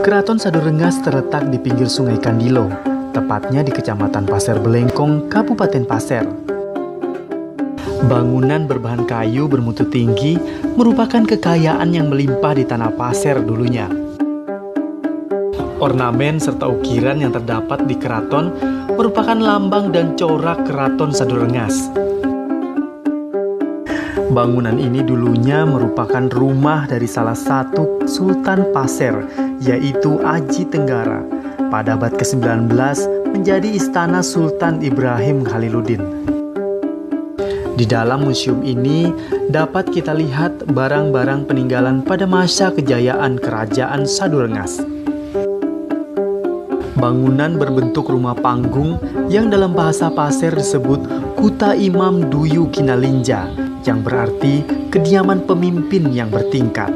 Keraton Sadurengas terletak di pinggir Sungai Kandilo, tepatnya di Kecamatan Pasir Belengkong, Kabupaten Pasir. Bangunan berbahan kayu bermutu tinggi merupakan kekayaan yang melimpah di tanah pasir dulunya. Ornamen serta ukiran yang terdapat di keraton merupakan lambang dan corak keraton Sadurengas. Bangunan ini dulunya merupakan rumah dari salah satu Sultan Pasir, yaitu Aji Tenggara. Pada abad ke-19 menjadi istana Sultan Ibrahim Khaliluddin. Di dalam museum ini dapat kita lihat barang-barang peninggalan pada masa kejayaan Kerajaan Sadurengas bangunan berbentuk rumah panggung yang dalam bahasa Pasir disebut Kuta Imam Duyu Kinalinja yang berarti kediaman pemimpin yang bertingkat.